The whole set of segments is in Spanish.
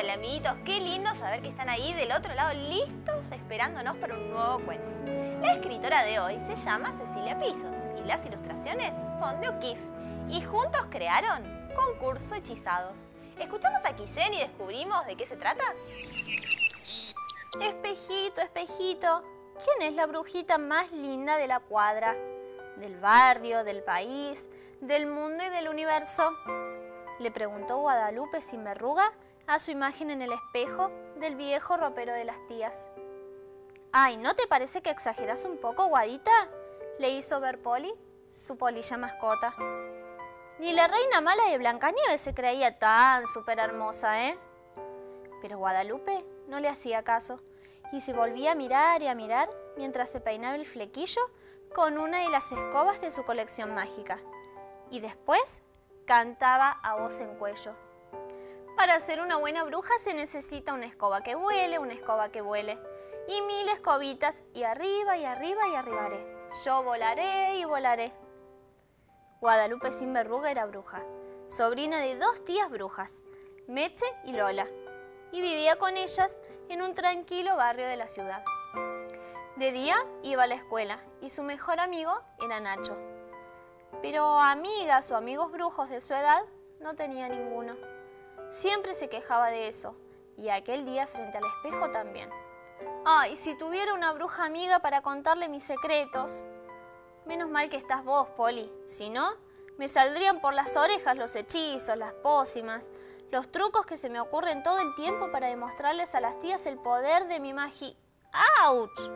Hola amiguitos, qué lindo saber que están ahí del otro lado listos esperándonos para un nuevo cuento. La escritora de hoy se llama Cecilia Pisos y las ilustraciones son de O'Keeffe y juntos crearon Concurso Hechizado. ¿Escuchamos a Quillén y descubrimos de qué se trata? Espejito, espejito, ¿quién es la brujita más linda de la cuadra? Del barrio, del país, del mundo y del universo. Le preguntó Guadalupe sin verruga a su imagen en el espejo del viejo ropero de las tías. Ay, ¿no te parece que exageras un poco, Guadita? Le hizo ver Poli, su polilla mascota. Ni la reina mala de Blancanieves se creía tan súper hermosa, ¿eh? Pero Guadalupe no le hacía caso y se volvía a mirar y a mirar mientras se peinaba el flequillo con una de las escobas de su colección mágica. Y después cantaba a voz en cuello. Para ser una buena bruja se necesita una escoba que vuele, una escoba que vuele. Y mil escobitas, y arriba, y arriba, y arribaré. Yo volaré y volaré. Guadalupe sin verruga era bruja, sobrina de dos tías brujas, Meche y Lola, y vivía con ellas en un tranquilo barrio de la ciudad. De día iba a la escuela y su mejor amigo era Nacho. Pero amigas o amigos brujos de su edad no tenía ninguno. Siempre se quejaba de eso, y aquel día frente al espejo también. Ay, si tuviera una bruja amiga para contarle mis secretos. Menos mal que estás vos, Poli. Si no, me saldrían por las orejas los hechizos, las pócimas, los trucos que se me ocurren todo el tiempo para demostrarles a las tías el poder de mi magia. ¡Auch!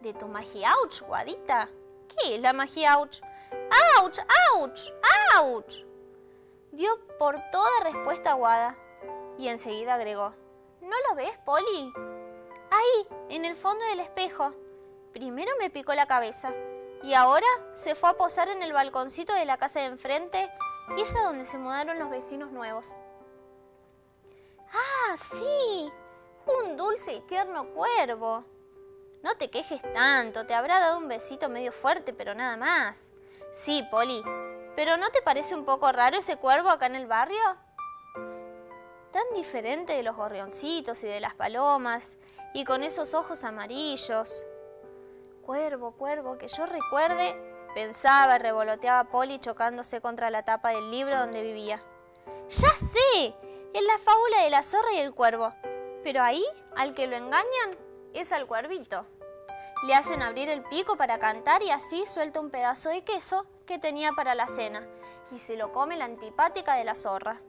¿De tu magia ouch, guadita? ¿Qué es la magia ouch? ¡Auch! ¡Auch! ¡Auch! Dio por toda respuesta aguada y enseguida agregó, ¿No lo ves, Polly? Ahí, en el fondo del espejo. Primero me picó la cabeza y ahora se fue a posar en el balconcito de la casa de enfrente, esa donde se mudaron los vecinos nuevos. ¡Ah, sí! Un dulce y tierno cuervo. No te quejes tanto, te habrá dado un besito medio fuerte, pero nada más. Sí, Polly, ¿Pero no te parece un poco raro ese cuervo acá en el barrio? Tan diferente de los gorrioncitos y de las palomas, y con esos ojos amarillos. Cuervo, cuervo, que yo recuerde, pensaba y revoloteaba Polly chocándose contra la tapa del libro donde vivía. ¡Ya sé! Es la fábula de la zorra y el cuervo. Pero ahí, al que lo engañan, es al cuervito. Le hacen abrir el pico para cantar y así suelta un pedazo de queso que tenía para la cena y se lo come la antipática de la zorra.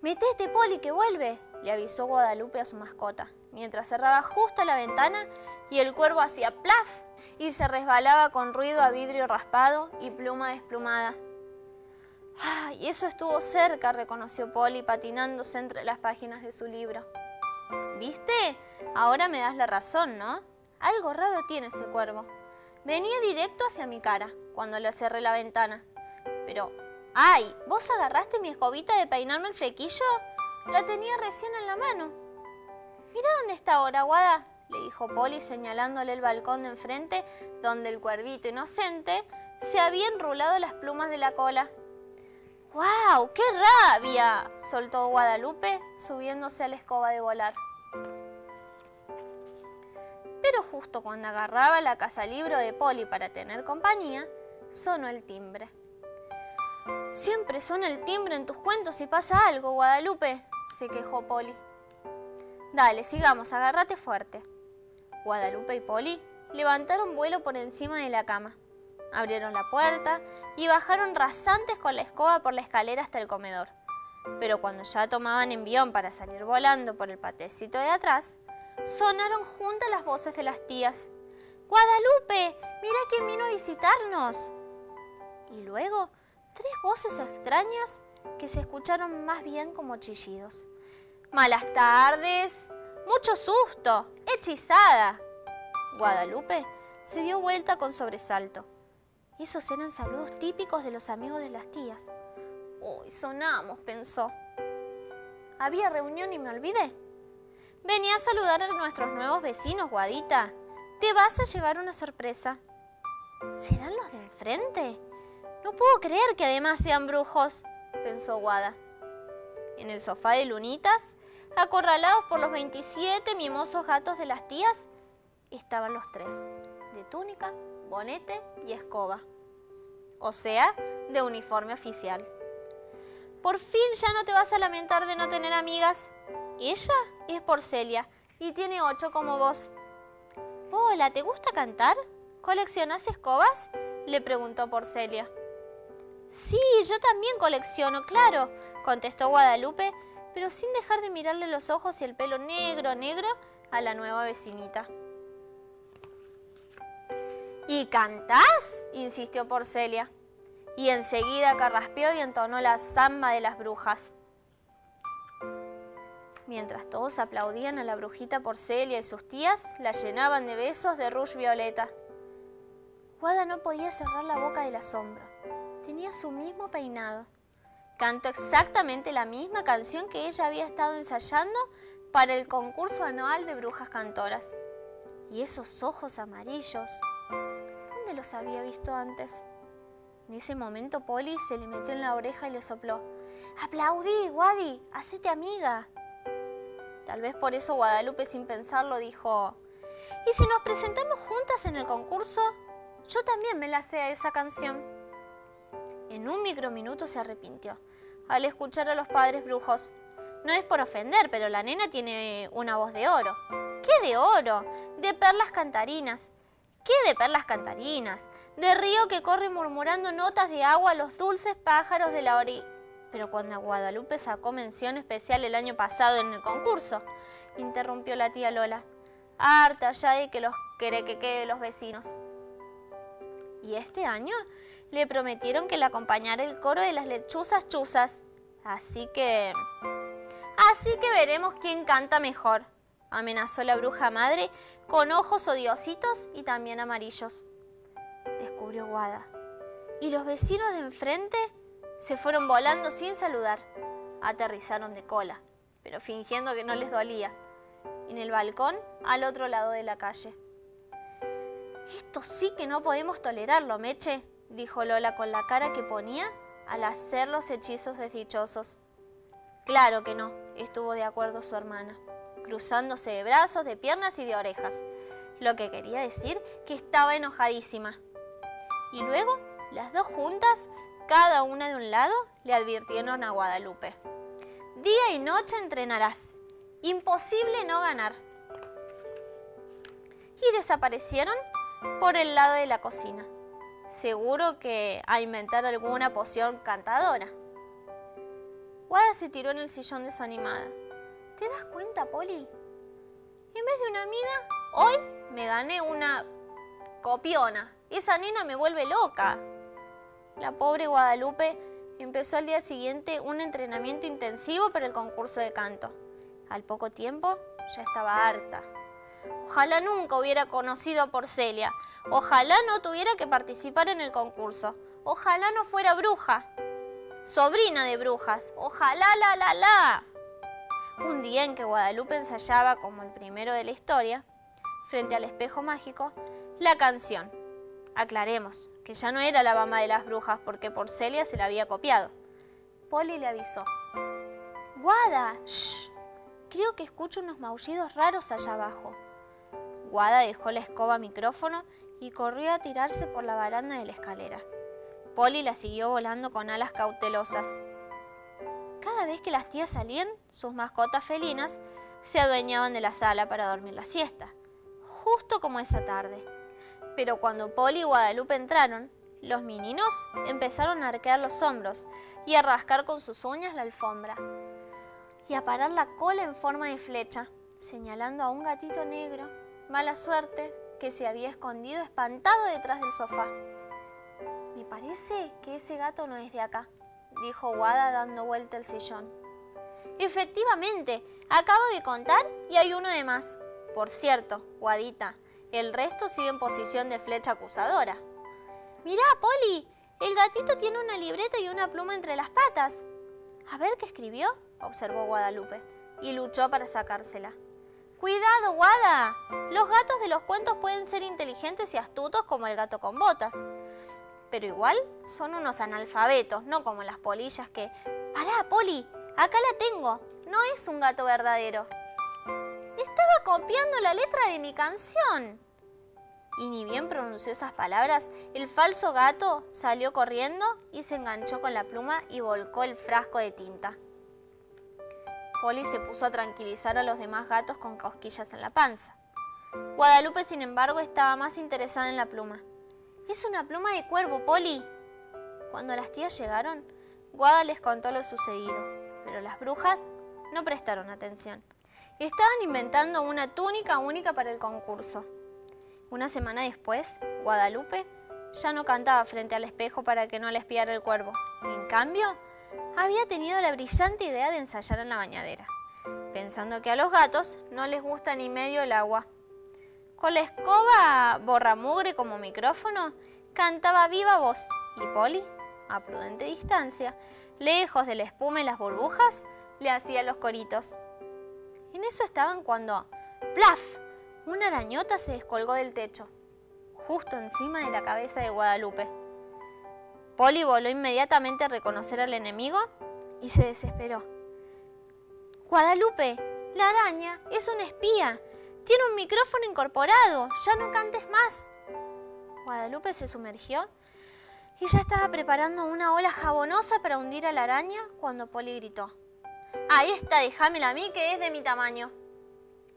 Metete, Poli, que vuelve, le avisó Guadalupe a su mascota, mientras cerraba justo la ventana y el cuervo hacía plaf y se resbalaba con ruido a vidrio raspado y pluma desplumada. ¡Ay, eso estuvo cerca! reconoció Poli patinándose entre las páginas de su libro. ¿Viste? Ahora me das la razón, ¿no? Algo raro tiene ese cuervo. Venía directo hacia mi cara cuando le cerré la ventana. Pero, ¡ay! ¿Vos agarraste mi escobita de peinarme el flequillo? La tenía recién en la mano. Mira dónde está ahora, Guada, le dijo Polly señalándole el balcón de enfrente donde el cuervito inocente se había enrulado las plumas de la cola. ¡Guau! ¡Qué rabia! soltó Guadalupe subiéndose a la escoba de volar pero justo cuando agarraba la casa libro de Polly para tener compañía, sonó el timbre. Siempre suena el timbre en tus cuentos y pasa algo, Guadalupe, se quejó Polly. Dale, sigamos, agárrate fuerte. Guadalupe y Polly levantaron vuelo por encima de la cama, abrieron la puerta y bajaron rasantes con la escoba por la escalera hasta el comedor. Pero cuando ya tomaban envión para salir volando por el patecito de atrás, sonaron juntas las voces de las tías. Guadalupe, mira quién vino a visitarnos. Y luego tres voces extrañas que se escucharon más bien como chillidos. Malas tardes, mucho susto, hechizada. Guadalupe se dio vuelta con sobresalto. Esos eran saludos típicos de los amigos de las tías. Hoy sonamos, pensó. Había reunión y me olvidé. Venía a saludar a nuestros nuevos vecinos, Guadita. Te vas a llevar una sorpresa. ¿Serán los de enfrente? No puedo creer que además sean brujos, pensó Guada. En el sofá de Lunitas acorralados por los 27 mimosos gatos de las tías, estaban los tres, de túnica, bonete y escoba, o sea, de uniforme oficial. Por fin ya no te vas a lamentar de no tener amigas. Ella es Porcelia y tiene ocho como vos. Hola, ¿te gusta cantar? ¿Coleccionas escobas? le preguntó Porcelia. Sí, yo también colecciono, claro, contestó Guadalupe, pero sin dejar de mirarle los ojos y el pelo negro, negro a la nueva vecinita. ¿Y cantás? insistió Porcelia. Y enseguida carraspeó y entonó la samba de las brujas. Mientras todos aplaudían a la brujita Porcelia y sus tías, la llenaban de besos de rouge violeta. Guada no podía cerrar la boca del asombro. Tenía su mismo peinado. Cantó exactamente la misma canción que ella había estado ensayando para el concurso anual de brujas cantoras. Y esos ojos amarillos, ¿dónde los había visto antes? En ese momento Polly se le metió en la oreja y le sopló. ¡Aplaudí, Wadi! ¡Hacete amiga! Tal vez por eso Guadalupe sin pensarlo dijo, ¿y si nos presentamos juntas en el concurso? Yo también me la sé a esa canción. En un microminuto se arrepintió al escuchar a los padres brujos. No es por ofender, pero la nena tiene una voz de oro. ¿Qué de oro? De perlas cantarinas. ¿Qué de perlas cantarinas? De río que corre murmurando notas de agua a los dulces pájaros de la orilla. Pero cuando Guadalupe sacó mención especial el año pasado en el concurso, interrumpió la tía Lola, harta ya de que los quede los vecinos. Y este año le prometieron que le acompañara el coro de las lechuzas chuzas. Así que... Así que veremos quién canta mejor, amenazó la bruja madre con ojos odiositos y también amarillos. Descubrió Guada. Y los vecinos de enfrente se fueron volando sin saludar. Aterrizaron de cola, pero fingiendo que no les dolía, en el balcón al otro lado de la calle. Esto sí que no podemos tolerarlo, Meche, dijo Lola con la cara que ponía al hacer los hechizos desdichosos. Claro que no, estuvo de acuerdo su hermana, cruzándose de brazos, de piernas y de orejas, lo que quería decir que estaba enojadísima. Y luego, las dos juntas, cada una de un lado, le advirtieron a Guadalupe. Día y noche entrenarás. Imposible no ganar. Y desaparecieron por el lado de la cocina. Seguro que a inventar alguna poción cantadora. Wada se tiró en el sillón desanimada. ¿Te das cuenta, Polly? En vez de una amiga, hoy me gané una copiona. Esa nena me vuelve loca. La pobre Guadalupe empezó al día siguiente un entrenamiento intensivo para el concurso de canto. Al poco tiempo ya estaba harta. Ojalá nunca hubiera conocido a Porcelia. Ojalá no tuviera que participar en el concurso. Ojalá no fuera bruja. Sobrina de brujas. Ojalá la la la. Un día en que Guadalupe ensayaba como el primero de la historia, frente al espejo mágico, la canción. Aclaremos que ya no era la bamba de las brujas porque Porcelia se la había copiado. Polly le avisó. Guada, shh. Creo que escucho unos maullidos raros allá abajo. Guada dejó la escoba micrófono y corrió a tirarse por la baranda de la escalera. Polly la siguió volando con alas cautelosas. Cada vez que las tías salían, sus mascotas felinas se adueñaban de la sala para dormir la siesta, justo como esa tarde. Pero cuando Polly y Guadalupe entraron, los meninos empezaron a arquear los hombros y a rascar con sus uñas la alfombra y a parar la cola en forma de flecha, señalando a un gatito negro Mala suerte que se había escondido espantado detrás del sofá. Me parece que ese gato no es de acá, dijo Wada dando vuelta el sillón. Efectivamente, acabo de contar y hay uno de más. Por cierto, Guadita, el resto sigue en posición de flecha acusadora. Mirá, Polly, el gatito tiene una libreta y una pluma entre las patas. A ver qué escribió, observó Guadalupe, y luchó para sacársela. Cuidado, Wada. Los gatos de los cuentos pueden ser inteligentes y astutos como el gato con botas. Pero igual son unos analfabetos, no como las polillas que... ¡Pará, Poli! Acá la tengo. no es un gato verdadero. Copiando la letra de mi canción. Y ni bien pronunció esas palabras, el falso gato salió corriendo y se enganchó con la pluma y volcó el frasco de tinta. Polly se puso a tranquilizar a los demás gatos con cosquillas en la panza. Guadalupe, sin embargo, estaba más interesada en la pluma. Es una pluma de cuervo, Polly. Cuando las tías llegaron, Guada les contó lo sucedido, pero las brujas no prestaron atención. Estaban inventando una túnica única para el concurso. Una semana después, Guadalupe ya no cantaba frente al espejo para que no le espiara el cuervo. En cambio, había tenido la brillante idea de ensayar en la bañadera, pensando que a los gatos no les gusta ni medio el agua. Con la escoba borramugre como micrófono, cantaba viva voz y Polly, a prudente distancia, lejos de la espuma y las burbujas, le hacía los coritos. En eso estaban cuando, ¡plaf! Una arañota se descolgó del techo, justo encima de la cabeza de Guadalupe. Polly voló inmediatamente a reconocer al enemigo y se desesperó. Guadalupe, la araña es una espía. Tiene un micrófono incorporado. Ya no cantes más. Guadalupe se sumergió y ya estaba preparando una ola jabonosa para hundir a la araña cuando Polly gritó. Ahí está, déjamela a mí que es de mi tamaño.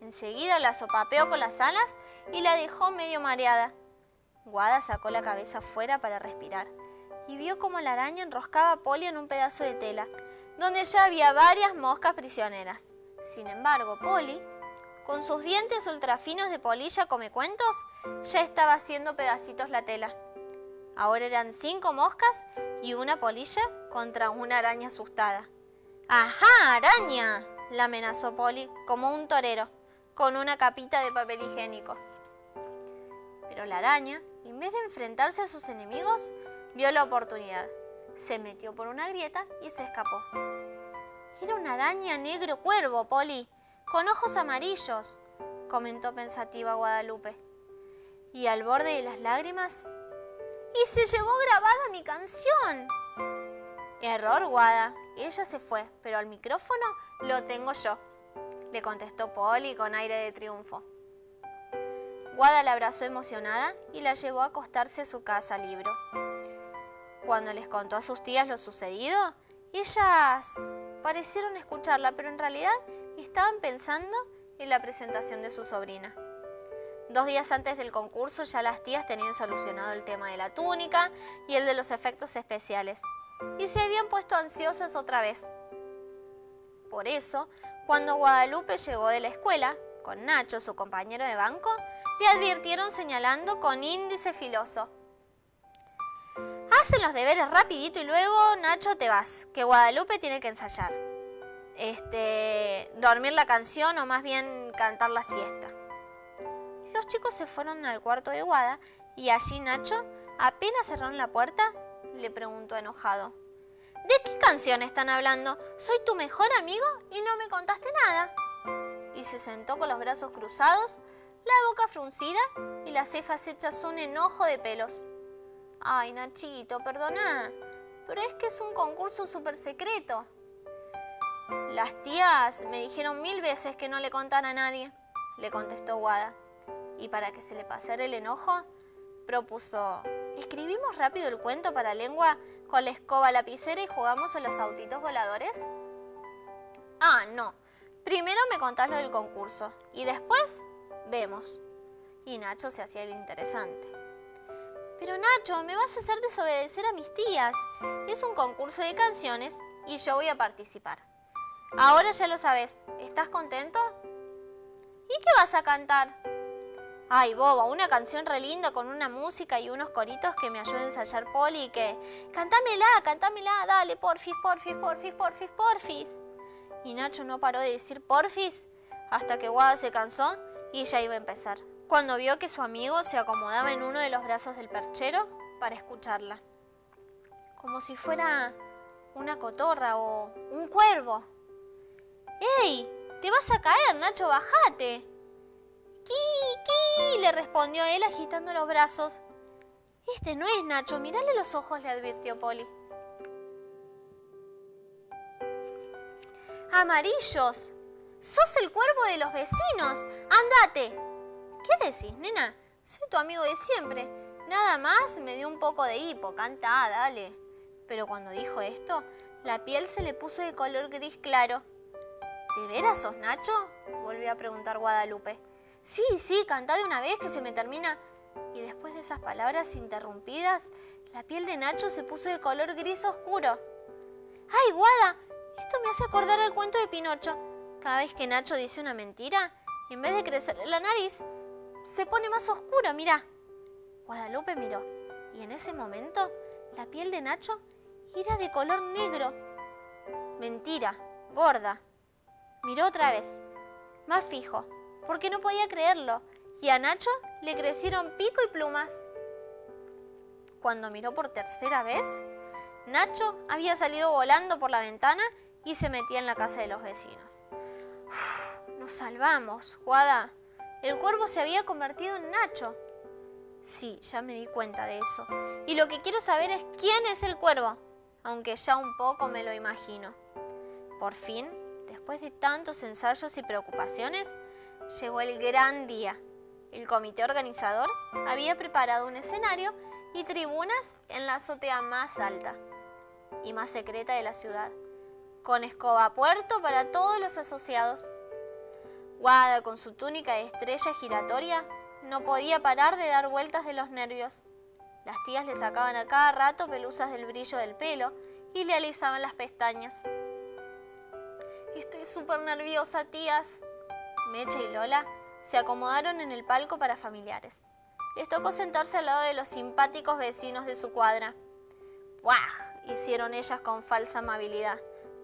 Enseguida la sopapeó con las alas y la dejó medio mareada. Guada sacó la cabeza fuera para respirar y vio cómo la araña enroscaba a Polly en un pedazo de tela, donde ya había varias moscas prisioneras. Sin embargo, Polly con sus dientes ultrafinos de polilla come cuentos, ya estaba haciendo pedacitos la tela. Ahora eran cinco moscas y una polilla contra una araña asustada. ¡Ajá, araña! la amenazó Polly como un torero, con una capita de papel higiénico. Pero la araña, en vez de enfrentarse a sus enemigos, vio la oportunidad. Se metió por una grieta y se escapó. Era una araña negro cuervo, Polly con ojos amarillos, comentó pensativa Guadalupe. Y al borde de las lágrimas, y se llevó grabada mi canción. Error, Guada. Ella se fue, pero al micrófono lo tengo yo, le contestó Polly con aire de triunfo. Guada la abrazó emocionada y la llevó a acostarse a su casa libro. Cuando les contó a sus tías lo sucedido, ellas parecieron escucharla, pero en realidad estaban pensando en la presentación de su sobrina. Dos días antes del concurso ya las tías tenían solucionado el tema de la túnica y el de los efectos especiales, y se habían puesto ansiosas otra vez. Por eso, cuando Guadalupe llegó de la escuela, con Nacho, su compañero de banco, le advirtieron señalando con índice filoso. Hacen los deberes rapidito y luego, Nacho, te vas, que Guadalupe tiene que ensayar este, dormir la canción o más bien cantar la siesta. Los chicos se fueron al cuarto de Guada y allí Nacho, apenas cerraron la puerta, le preguntó enojado. ¿De qué canción están hablando? Soy tu mejor amigo y no me contaste nada. Y se sentó con los brazos cruzados, la boca fruncida y las cejas hechas un enojo de pelos. Ay, Nachito, perdona, pero es que es un concurso súper secreto. Las tías me dijeron mil veces que no le contara a nadie, le contestó Guada. Y para que se le pasara el enojo, propuso, ¿escribimos rápido el cuento para lengua con la escoba lapicera y jugamos a los autitos voladores? Ah, no. Primero me contás lo del concurso y después vemos. Y Nacho se hacía el interesante. Pero Nacho, me vas a hacer desobedecer a mis tías. Es un concurso de canciones y yo voy a participar. Ahora ya lo sabes. ¿Estás contento? ¿Y qué vas a cantar? Ay, boba, una canción re linda con una música y unos coritos que me ayuden a ensayar Poli y que... Cantámela, cantámela, dale, porfis, porfis, porfis, porfis, porfis. Y Nacho no paró de decir porfis hasta que Guada se cansó y ya iba a empezar. Cuando vio que su amigo se acomodaba en uno de los brazos del perchero para escucharla. Como si fuera una cotorra o un cuervo. ¡Ey! ¡Te vas a caer, Nacho! ¡Bájate! ¡Qui, qui! le respondió él agitando los brazos. Este no es Nacho, mírale los ojos, le advirtió Polly. Amarillos. Sos el cuervo de los vecinos. Andate. ¿Qué decís, nena? Soy tu amigo de siempre. Nada más me dio un poco de hipo. Canta, dale. Pero cuando dijo esto, la piel se le puso de color gris claro. ¿De veras sos Nacho? volvió a preguntar Guadalupe. Sí, sí, cantá de una vez que se me termina. Y después de esas palabras interrumpidas, la piel de Nacho se puso de color gris oscuro. ¡Ay, Guada! Esto me hace acordar al cuento de Pinocho. Cada vez que Nacho dice una mentira, en vez de crecerle la nariz, se pone más oscuro, mira. Guadalupe miró, y en ese momento la piel de Nacho era de color negro. Mentira, gorda. Miró otra vez, más fijo, porque no podía creerlo, y a Nacho le crecieron pico y plumas. Cuando miró por tercera vez, Nacho había salido volando por la ventana y se metía en la casa de los vecinos. nos salvamos, Guada. El cuervo se había convertido en Nacho. Sí, ya me di cuenta de eso. Y lo que quiero saber es quién es el cuervo, aunque ya un poco me lo imagino. Por fin, después de tantos ensayos y preocupaciones, llegó el gran día. El comité organizador había preparado un escenario y tribunas en la azotea más alta y más secreta de la ciudad, con escoba puerto para todos los asociados. Guada, con su túnica de estrella giratoria, no podía parar de dar vueltas de los nervios. Las tías le sacaban a cada rato pelusas del brillo del pelo y le alisaban las pestañas. Estoy súper nerviosa, tías. Mecha y Lola se acomodaron en el palco para familiares. Les tocó sentarse al lado de los simpáticos vecinos de su cuadra. ¡Puah! hicieron ellas con falsa amabilidad.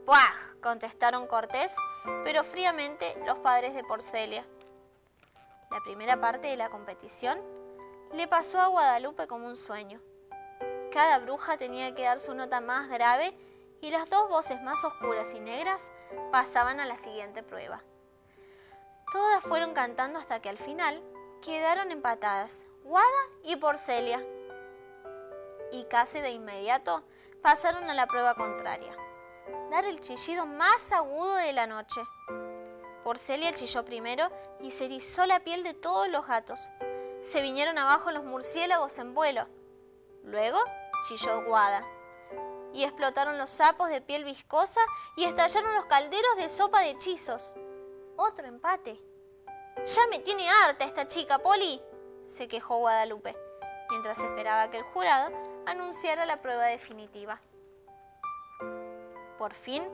¡Puah! contestaron cortés, pero fríamente los padres de Porcelia. La primera parte de la competición le pasó a Guadalupe como un sueño. Cada bruja tenía que dar su nota más grave y las dos voces más oscuras y negras pasaban a la siguiente prueba. Todas fueron cantando hasta que al final quedaron empatadas, Guada y Porcelia. Y casi de inmediato pasaron a la prueba contraria, dar el chillido más agudo de la noche. Porcelia chilló primero y se erizó la piel de todos los gatos. Se vinieron abajo los murciélagos en vuelo. Luego chilló Guada. Y explotaron los sapos de piel viscosa y estallaron los calderos de sopa de hechizos. Otro empate. Ya me tiene harta esta chica, Poli, se quejó Guadalupe, mientras esperaba que el jurado anunciara la prueba definitiva. Por fin,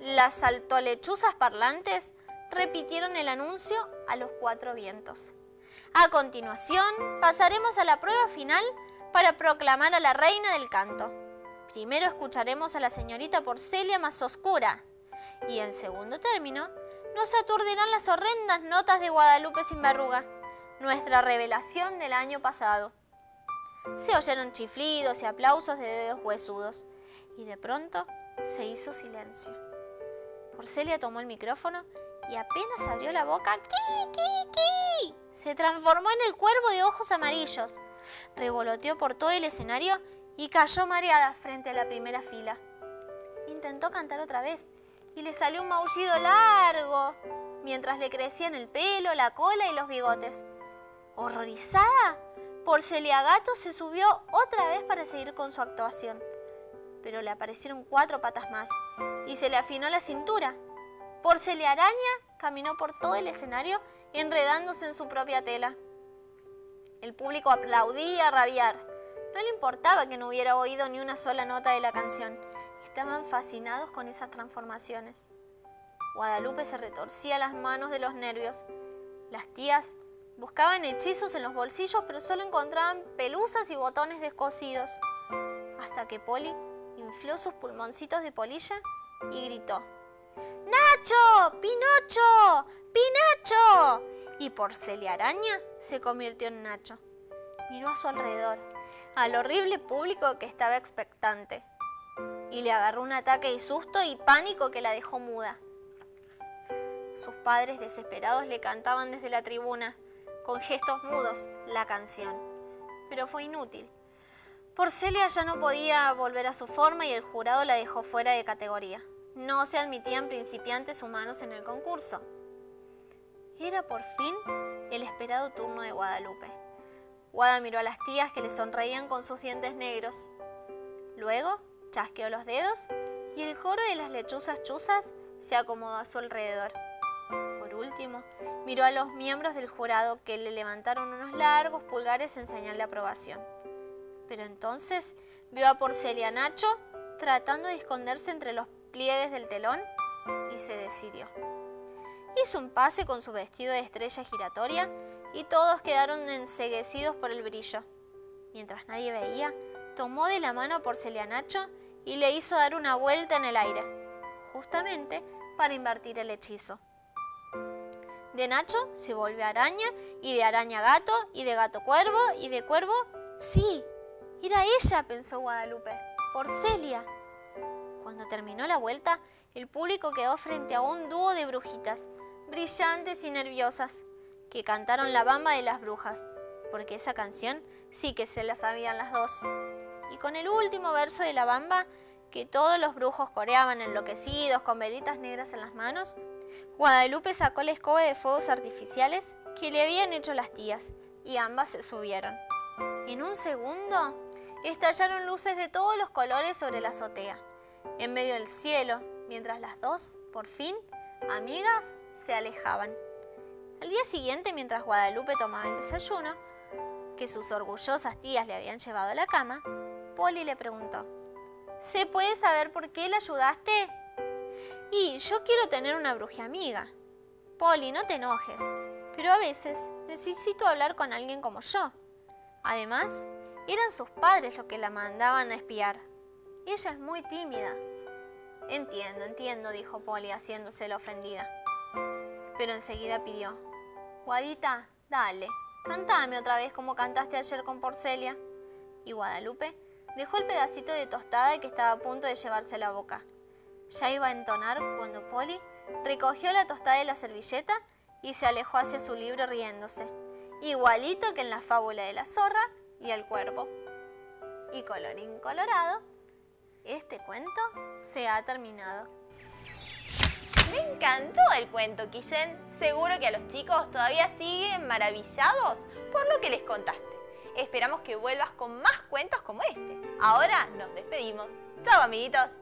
las saltolechuzas parlantes repitieron el anuncio a los cuatro vientos. A continuación, pasaremos a la prueba final para proclamar a la reina del canto. Primero escucharemos a la señorita Porcelia más oscura y en segundo término nos aturdirán las horrendas notas de Guadalupe sin verruga nuestra revelación del año pasado. Se oyeron chiflidos y aplausos de dedos huesudos, y de pronto se hizo silencio. Porcelia tomó el micrófono y apenas abrió la boca, ¡Ki, ki, ki! se transformó en el cuervo de ojos amarillos, revoloteó por todo el escenario y cayó mareada frente a la primera fila. Intentó cantar otra vez y le salió un maullido largo, mientras le crecían el pelo, la cola y los bigotes. Horrorizada, Porcelia Gato se subió otra vez para seguir con su actuación. Pero le aparecieron cuatro patas más y se le afinó la cintura. Porcelia Araña caminó por todo el escenario enredándose en su propia tela. El público aplaudía a rabiar. No le importaba que no hubiera oído ni una sola nota de la canción. Estaban fascinados con esas transformaciones. Guadalupe se retorcía las manos de los nervios. Las tías Buscaban hechizos en los bolsillos, pero solo encontraban pelusas y botones descosidos. Hasta que Polly infló sus pulmoncitos de polilla y gritó: ¡Nacho! ¡Pinocho! ¡Pinacho! Y Porcelia Araña se convirtió en Nacho. Miró a su alrededor, al horrible público que estaba expectante, y le agarró un ataque de susto y pánico que la dejó muda. Sus padres desesperados le cantaban desde la tribuna con gestos mudos, la canción. Pero fue inútil. Porcelia ya no podía volver a su forma y el jurado la dejó fuera de categoría. no se admitían principiantes humanos en el concurso. Era por fin el esperado turno de Guadalupe. Guada miró a las tías que le sonreían con sus dientes negros. Luego chasqueó los dedos y el coro de las lechuzas chuzas se acomodó a su alrededor. Por último, miró a los miembros del jurado que le levantaron unos largos pulgares en señal de aprobación. Pero entonces vio a Porcelia Nacho tratando de esconderse entre los pliegues del telón y se decidió. Hizo un pase con su vestido de estrella giratoria y todos quedaron enseguecidos por el brillo. Mientras nadie veía, tomó de la mano a Porcelia Nacho y le hizo dar una vuelta en el aire, justamente para invertir el hechizo. De Nacho se volvió araña y de araña gato y de gato cuervo y de cuervo... Sí, era ella, pensó Guadalupe, Porcelia. Cuando terminó la vuelta, el público quedó frente a un dúo de brujitas, brillantes y nerviosas, que cantaron la bamba de las brujas, porque esa canción sí que se la sabían las dos. Y con el último verso de la bamba, que todos los brujos coreaban enloquecidos con velitas negras en las manos, Guadalupe sacó la escoba de fuegos artificiales que le habían hecho las tías y ambas se subieron. En un segundo, estallaron luces de todos los colores sobre la azotea, en medio del cielo, mientras las dos, por fin, amigas, se alejaban. Al día siguiente, mientras Guadalupe tomaba el desayuno, que sus orgullosas tías le habían llevado a la cama, Polly le preguntó, ¿Se puede saber por qué la ayudaste? Y yo quiero tener una bruja amiga. Polly, no te enojes, pero a veces necesito hablar con alguien como yo. Además, eran sus padres los que la mandaban a espiar. Ella es muy tímida. Entiendo, entiendo, dijo Polly haciéndose la ofendida. Pero enseguida pidió, Guadita, dale, cantame otra vez como cantaste ayer con Porcelia. Y Guadalupe Dejó el pedacito de tostada que estaba a punto de llevarse a la boca. Ya iba a entonar cuando Polly recogió la tostada de la servilleta y se alejó hacia su libro riéndose, igualito que en la fábula de la zorra y el cuervo. Y colorín colorado, este cuento se ha terminado. Me encantó el cuento, Quillen. Seguro que a los chicos todavía siguen maravillados por lo que les contaste. Esperamos que vuelvas con más cuentos como este. Ahora nos despedimos. Chao amiguitos.